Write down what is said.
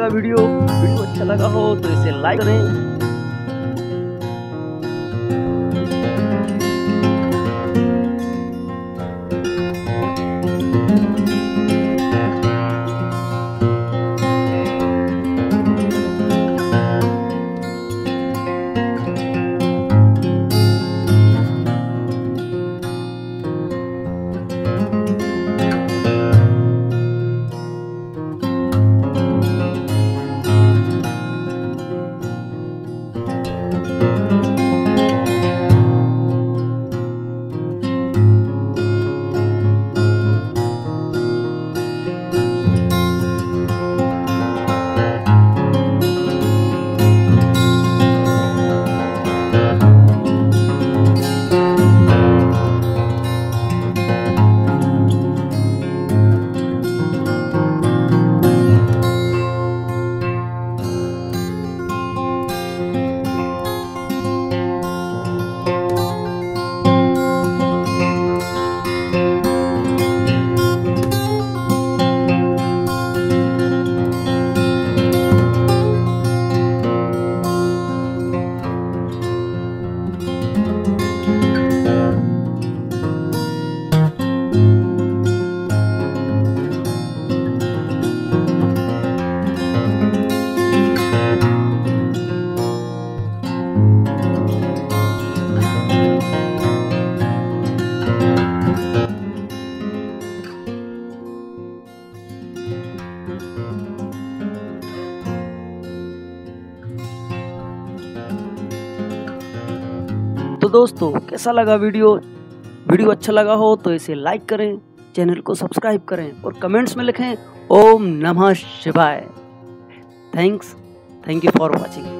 लगा video video अच्छा लगा हो तो इसे लाइक करें। तो दोस्तों, कैसा लगा वीडियो? वीडियो अच्छा लगा हो तो इसे लाइक करें, चैनल को सब्सक्राइब करें और कमेंट्स में लिखें, ओम नमः शिवाय। Thanks thank you for watching